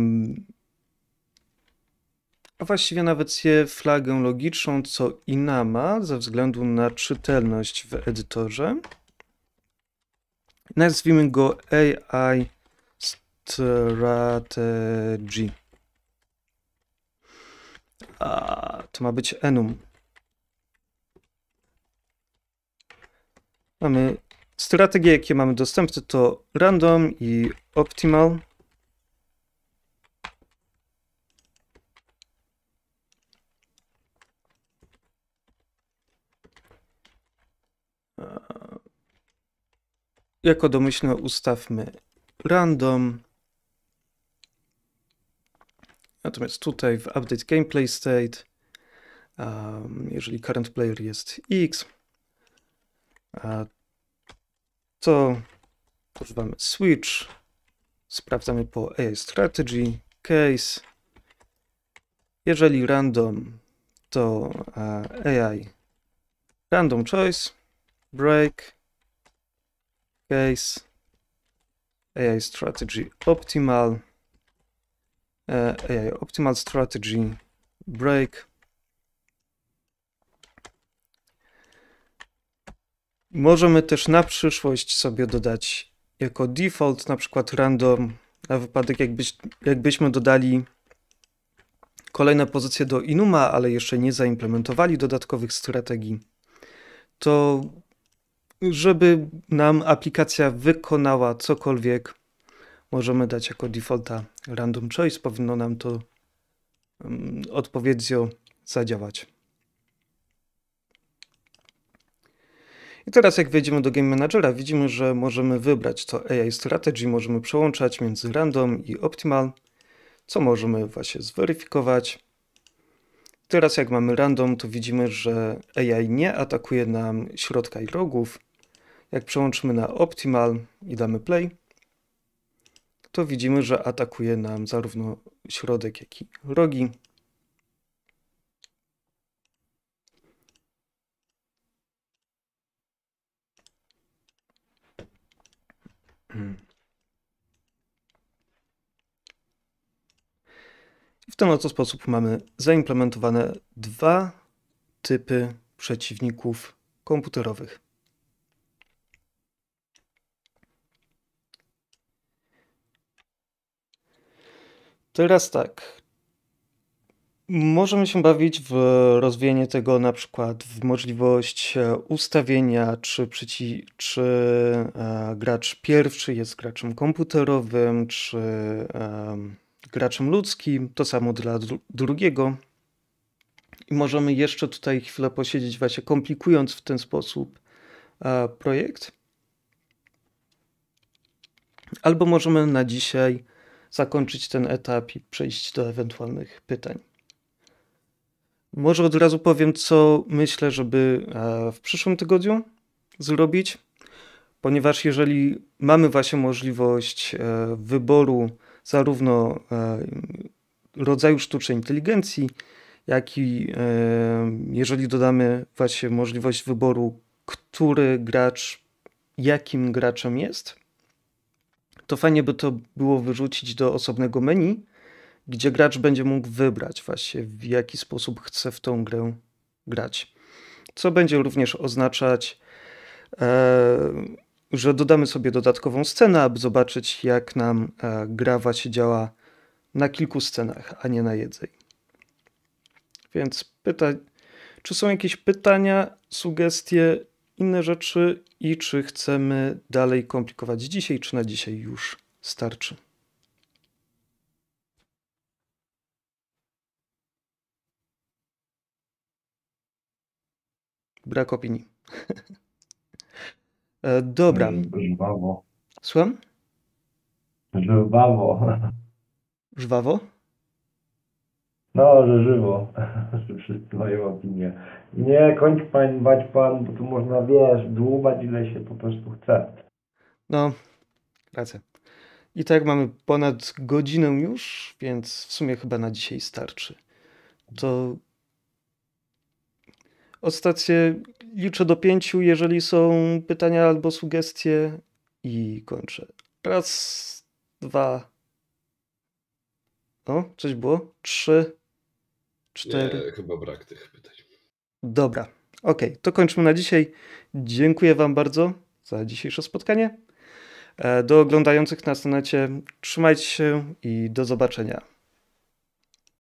właściwie nawet je flagę logiczną, co inama, ze względu na czytelność w edytorze. Nazwijmy go AI Strategy. A, to ma być enum. Mamy strategie, jakie mamy dostępne, to random i optimal. Jako domyślne ustawmy random. Natomiast tutaj w update gameplay state, um, jeżeli current player jest x, to używamy? Switch, sprawdzamy po AI strategy, case. Jeżeli random, to AI random choice, break, case, AI strategy optimal, AI optimal strategy, break. Możemy też na przyszłość sobie dodać jako default na przykład random na wypadek jakbyś, jakbyśmy dodali kolejne pozycje do Inuma, ale jeszcze nie zaimplementowali dodatkowych strategii, to żeby nam aplikacja wykonała cokolwiek, możemy dać jako defaulta random choice. Powinno nam to um, odpowiednio zadziałać. I teraz jak wejdziemy do Game Managera, widzimy, że możemy wybrać to AI Strategy, możemy przełączać między random i optimal, co możemy właśnie zweryfikować. Teraz jak mamy random, to widzimy, że AI nie atakuje nam środka i rogów. Jak przełączymy na optimal i damy play, to widzimy, że atakuje nam zarówno środek, jak i rogi. W ten oto sposób mamy zaimplementowane dwa typy przeciwników komputerowych. Teraz tak. Możemy się bawić w rozwijanie tego na przykład w możliwość e, ustawienia, czy, przeci, czy e, gracz pierwszy jest graczem komputerowym, czy e, graczem ludzkim. To samo dla dru drugiego. I możemy jeszcze tutaj chwilę posiedzieć, właśnie komplikując w ten sposób e, projekt. Albo możemy na dzisiaj zakończyć ten etap i przejść do ewentualnych pytań. Może od razu powiem, co myślę, żeby e, w przyszłym tygodniu zrobić, ponieważ jeżeli mamy właśnie możliwość e, wyboru zarówno e, rodzaju sztucznej inteligencji, jak i jeżeli dodamy właśnie możliwość wyboru, który gracz jakim graczem jest, to fajnie by to było wyrzucić do osobnego menu, gdzie gracz będzie mógł wybrać właśnie w jaki sposób chce w tą grę grać. Co będzie również oznaczać, e, że dodamy sobie dodatkową scenę, aby zobaczyć jak nam e, gra właśnie działa na kilku scenach, a nie na jednej. Więc pyta, czy są jakieś pytania, sugestie, inne rzeczy i czy chcemy dalej komplikować dzisiaj, czy na dzisiaj już starczy. Brak opinii. E, dobra. Żwawo. Słucham? Żwawo. Żwawo? No, że żywo. Że wszyscy mają opinię. Nie, kończ pan, bać pan, bo tu można, wiesz, dłubać ile się po prostu chce. No, racja. I tak mamy ponad godzinę już, więc w sumie chyba na dzisiaj starczy. To Ostatnie liczę do pięciu, jeżeli są pytania albo sugestie i kończę. Raz, dwa. O, coś było? Trzy, cztery. Nie, chyba brak tych pytań. Dobra, ok, to kończymy na dzisiaj. Dziękuję Wam bardzo za dzisiejsze spotkanie. E, do oglądających nas na necie, trzymajcie się i do zobaczenia.